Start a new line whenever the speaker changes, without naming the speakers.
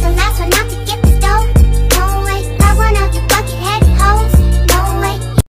she's a master.